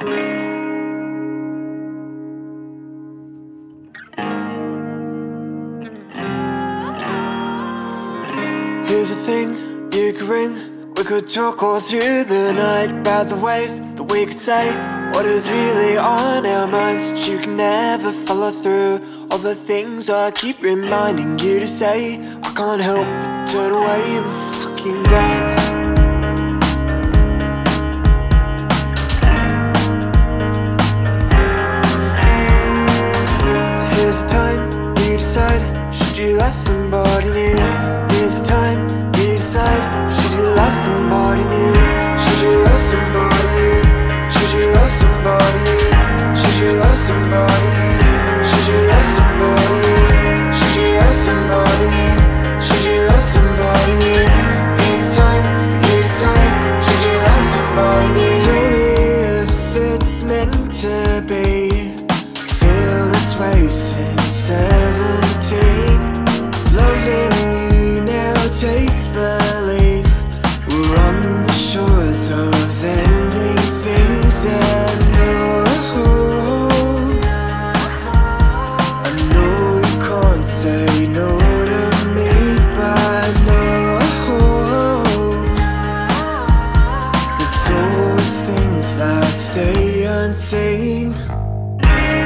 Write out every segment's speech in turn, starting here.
Here's the thing, you could ring. We could talk all through the night About the ways that we could say What is really on our minds But you can never follow through. All the things I keep reminding you to say I can't help but turn away and fucking die you love somebody new? Here's the time you decide Should you love somebody new? Should you love somebody new? Should you love somebody new? Should you love somebody new? Should you love somebody new? Should you love somebody new? Should you love somebody new? Time Should you love somebody new? Tell me if it's meant to be unseen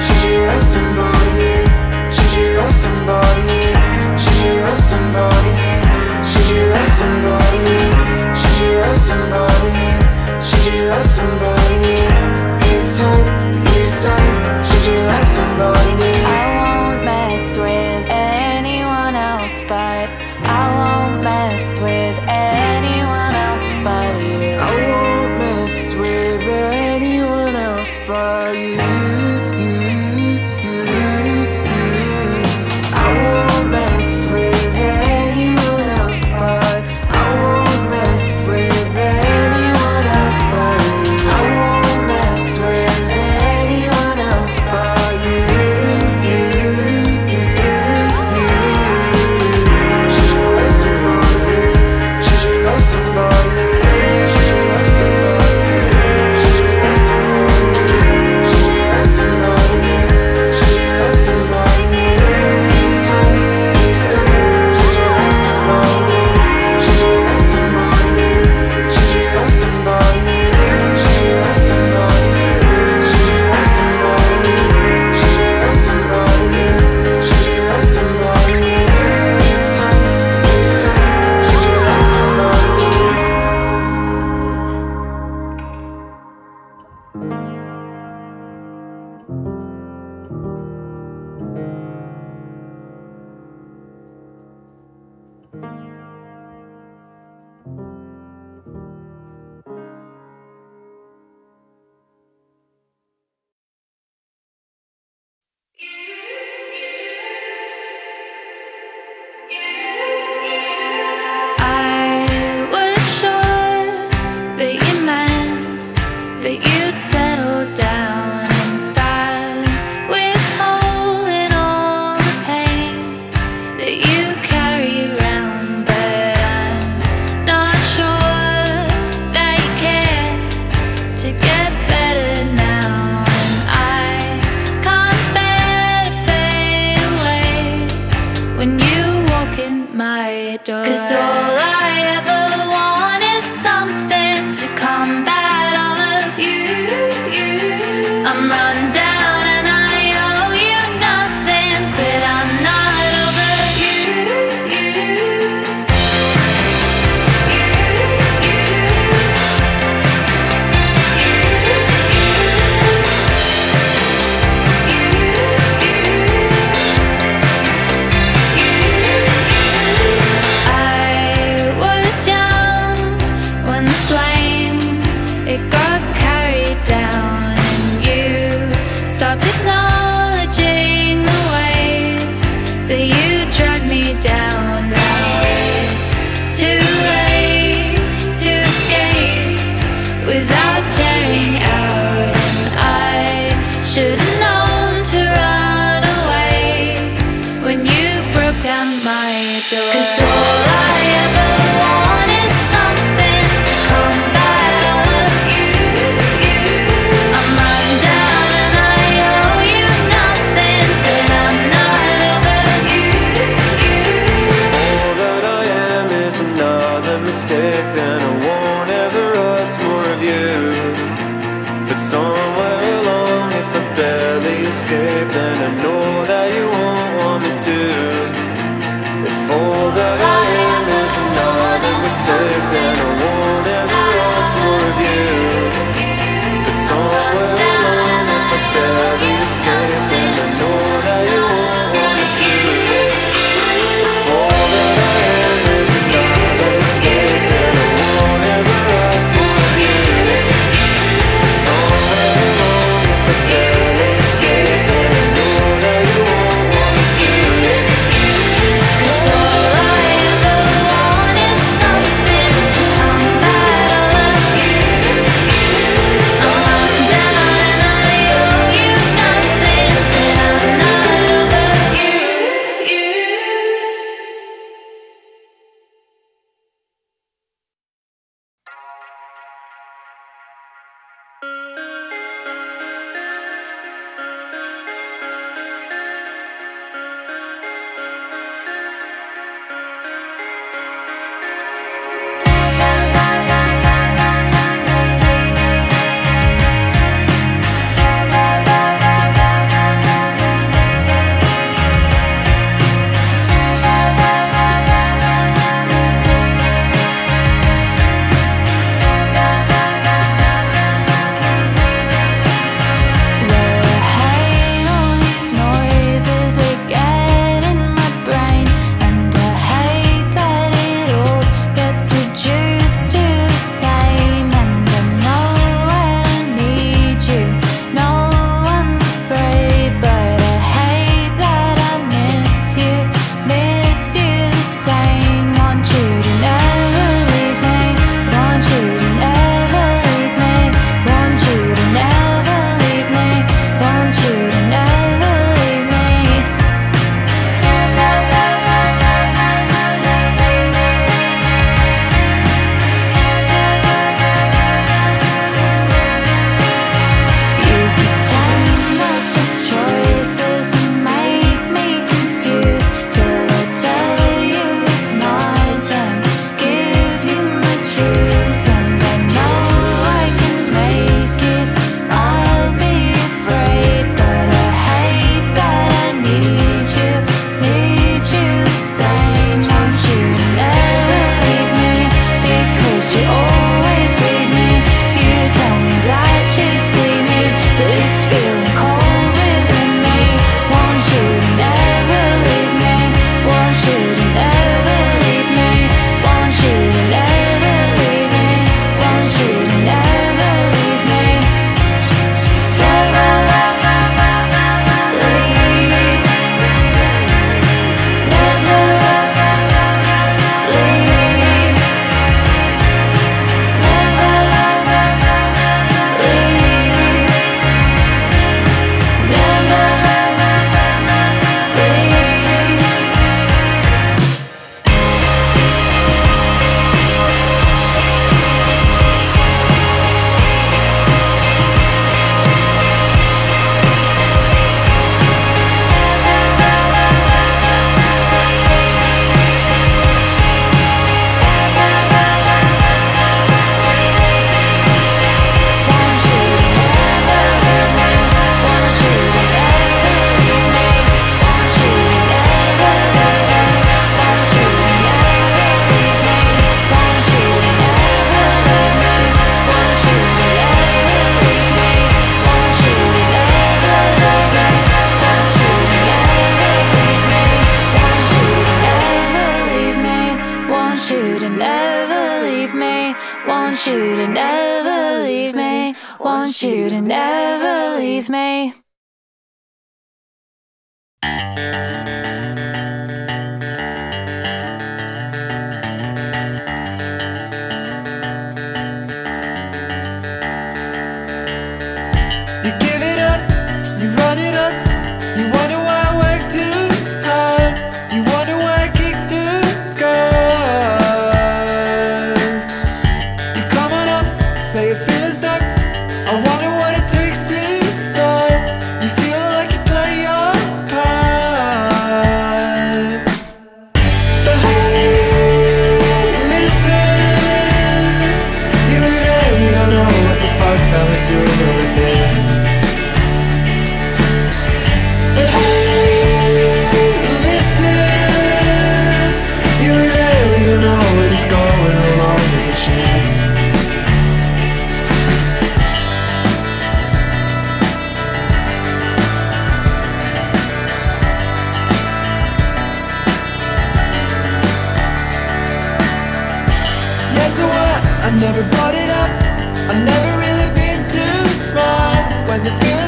should you love somebody? Should you love somebody? Should you love somebody? Should you love somebody? Should you love somebody? Should you love somebody? It's time you decide. Should you love somebody you stopped acknowledging mistake Then I never brought it up. I never really been too smart. When the feeling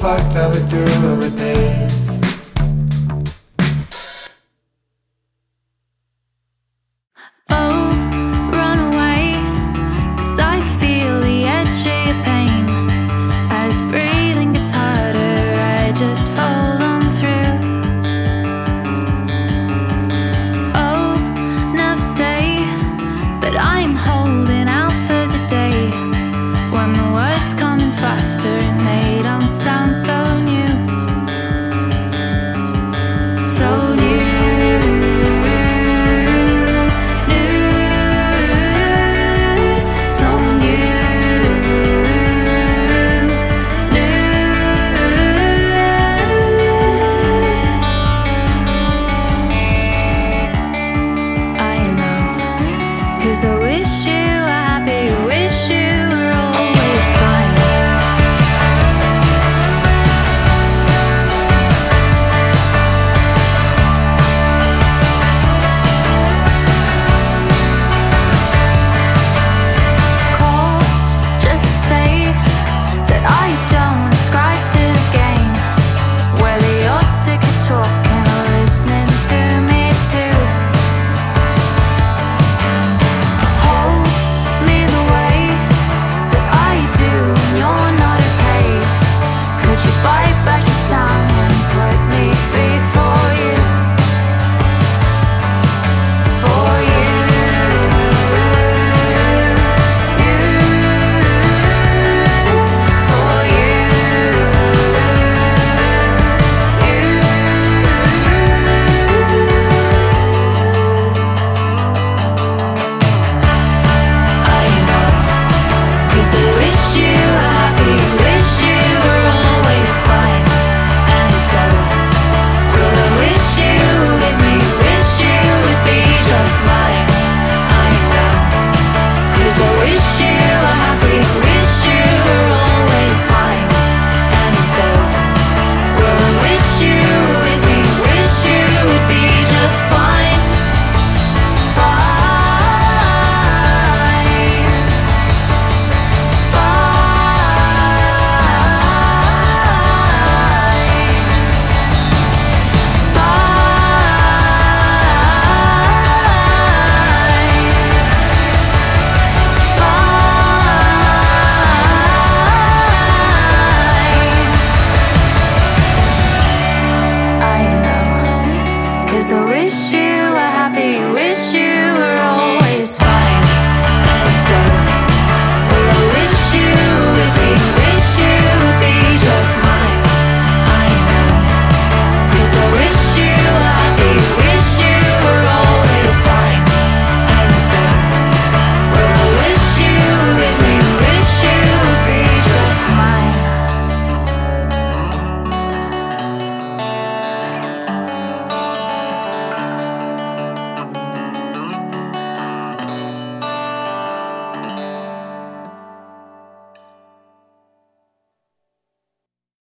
fuck I we do everything faster and they don't sound so new. So new.